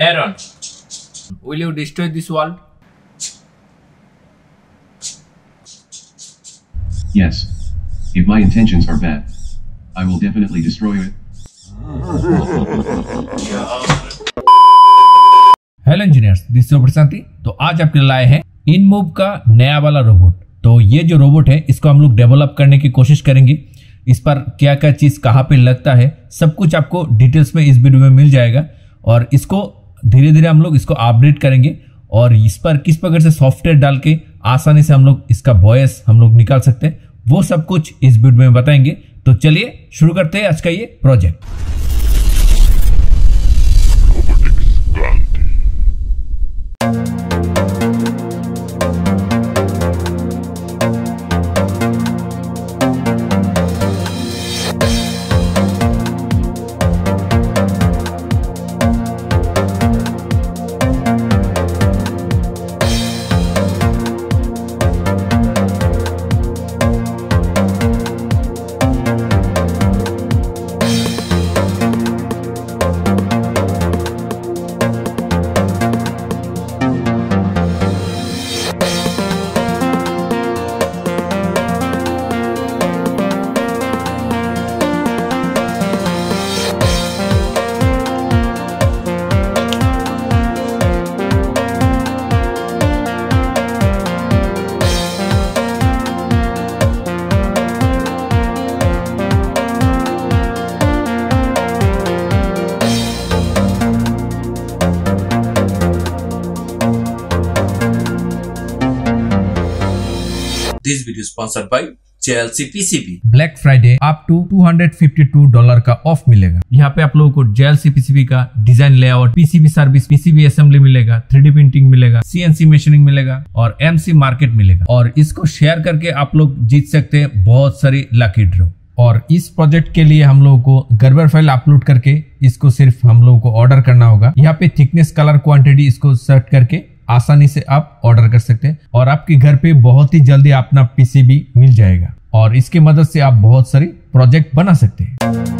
Aaron, will you destroy this world? Yes. If my intentions are bad, I will definitely destroy it. Hello engineers this Prashanti तो आज आपके लिए लाए हैं इनमूव का नया वाला रोबोट तो ये जो रोबोट है इसको हम लोग डेवलप करने की कोशिश करेंगे इस पर क्या क्या चीज़ कहाँ पे लगता है सब कुछ आपको डिटेल्स में इस वीडियो में मिल जाएगा और इसको धीरे धीरे हम लोग इसको अपडेट करेंगे और इस पर किस प्रकार से सॉफ्टवेयर डाल के आसानी से हम लोग इसका वॉयस हम लोग निकाल सकते हैं। वो सब कुछ इस वीडियो में बताएँगे। तो चलिए शुरू करते हैं आज का ये project Video is sponsored by JLC PCB. Black Friday up to 252 dollar का ऑफ़ मिलेगा। यहाँ पे आप लोगों को जेएलसी पीसीबी का design layout PCB service PCB assembly मिलेगा थ्री प्रिंटिंग मिलेगा सीएनसी मशीनिंग मिलेगा और एमसी मार्केट मिलेगा। और इसको शेयर करके आप लोग जीत सकते हैं बहुत सारी लकी ड्रॉ और इस प्रोजेक्ट के लिए हम लोगों को गर्बर फ़ाइल अपलोड करके इसको सिर्फ़ हम लोगों को ऑर्डर करना होगा। यहाँ पे थिकनेस कलर क्वांटिटी इसको सेट करके आसानी से आप ऑर्डर कर सकते हैं और आपके घर पे बहुत ही जल्दी अपना पीसीबी मिल जाएगा। और इसके मदद से आप बहुत सारी प्रोजेक्ट बना सकते हैं।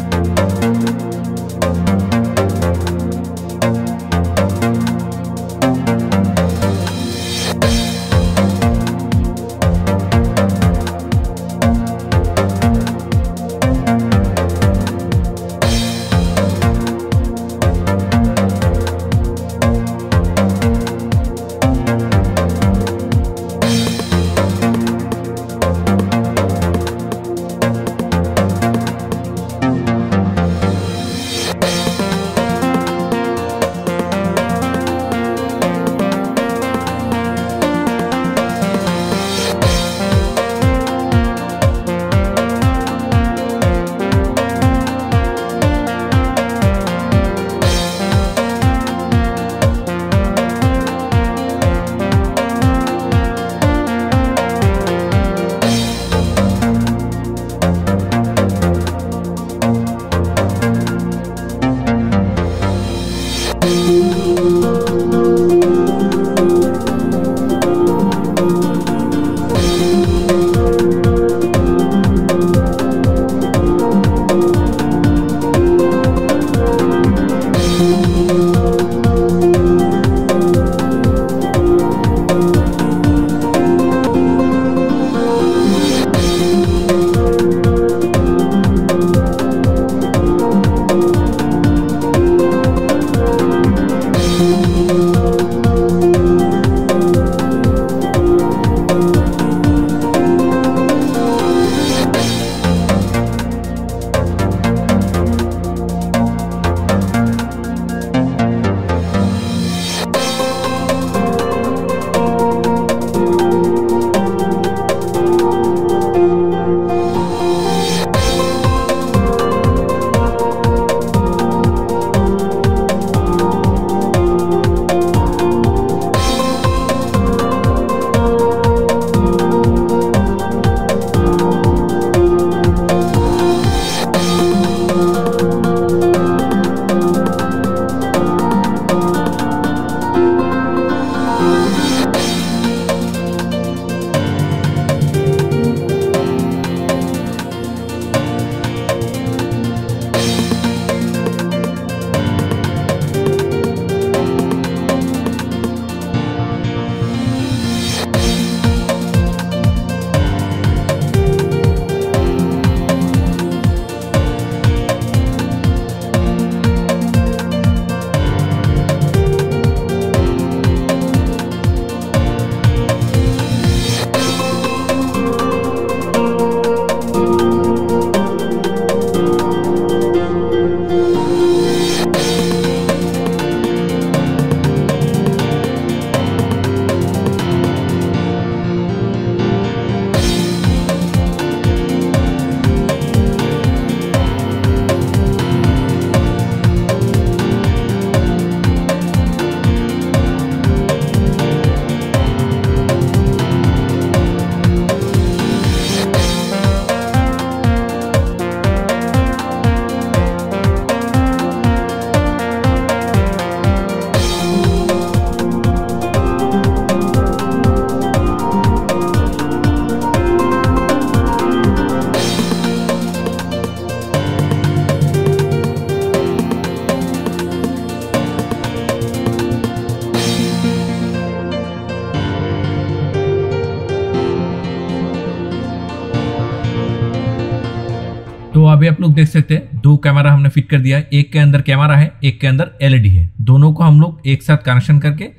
अभी आप लोग देख सकते हैं, दो कैमरा हमने फिट कर दिया है, एक के अंदर कैमरा है, एक के अंदर एलईडी है। दोनों को हम लोग एक साथ कनेक्शन करके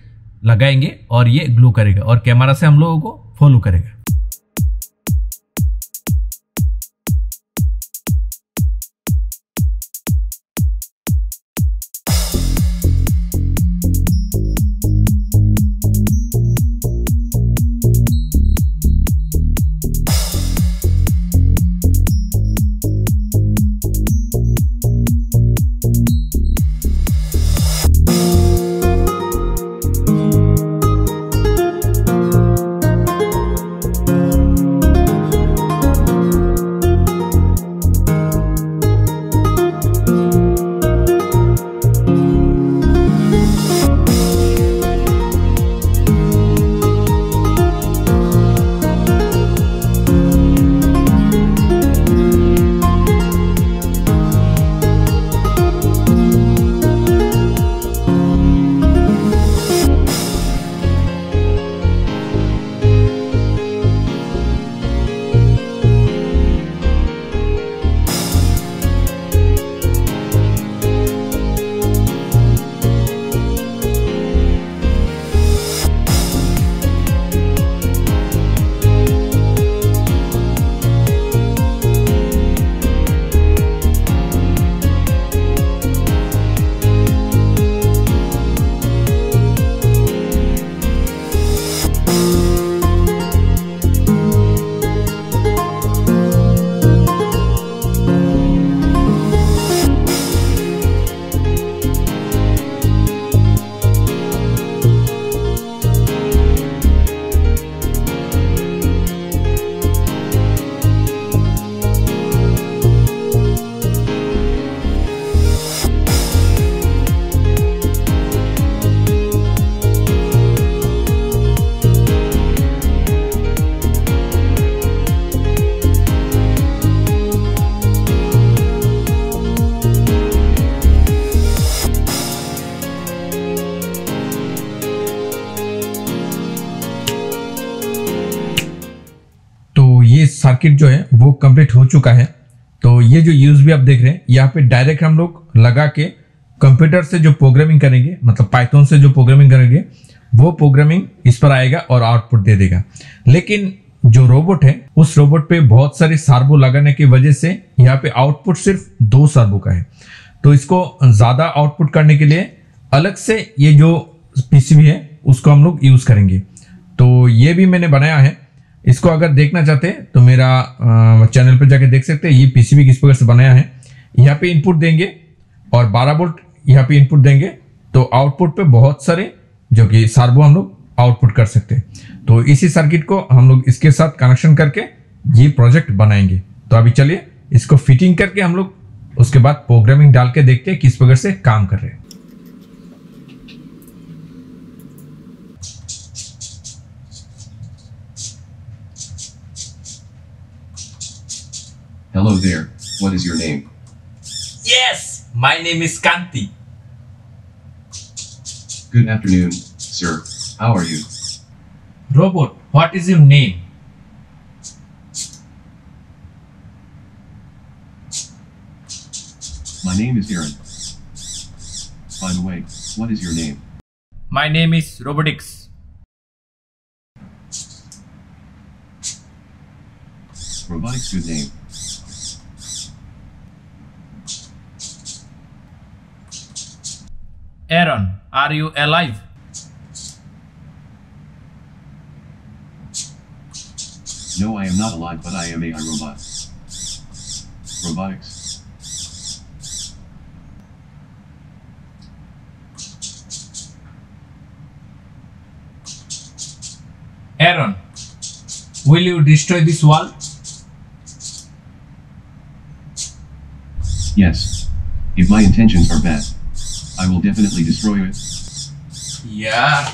लगाएँगे और ये ग्लो करेगा और कैमरा से हम लोगों को फॉलो करेगा। सर्किट जो है, वो कंप्लीट हो चुका है। तो ये जो यूज़ भी आप देख रहे हैं, यहाँ पे डायरेक्ट हम लोग लगा के कंप्यूटर से जो प्रोग्रामिंग करेंगे मतलब पाइथन से जो प्रोग्रामिंग करेंगे, वो प्रोग्रामिंग इस पर आएगा और आउटपुट दे देगा। लेकिन जो रोबोट है, उस रोबोट पे बहुत सारे सार्बो लगाने की वजह से यहाँ पे आउटपुट सिर्फ़ दो सार्बो का है। तो इसको ज़्यादा आउटपुट करने के लिए अलग से ये जो पीसीबी है, उसको हम लोग यूज़ करेंगे। तो ये भी मैंने बनाया है। इसको अगर देखना चाहते हैं तो मेरा चैनल पर जाके देख सकते हैं। ये पीसीबी किस प्रकार से बनाया है। यहाँ पे इनपुट देंगे और 12 वोल्ट यहाँ पे इनपुट देंगे। तो आउटपुट पे बहुत सारे, जो कि सार्बो हम लोग आउटपुट कर सकते हैं। तो इसी सर्किट को हम लोग इसके साथ कनेक्शन करके ये प्रोजेक्ट बनाएँगे। तो अभी चलिए, इसको फिटिंग करके हम लोग उसके बाद प्रोग्रामिंग डाल के देखते हैं किस प्रकार से काम कर रहे हैं। Hello there, what is your name? Yes, my name is Kanti. Good afternoon, sir. How are you? Robot, what is your name? My name is Aaron. By the way, what is your name? My name is Robotics. Robotics good name. Aaron, are you alive? No, I am not alive, but I am a robot. Robotics. Aaron, will you destroy this wall? Yes. If my intentions are bad, I will definitely destroy it. Yeah.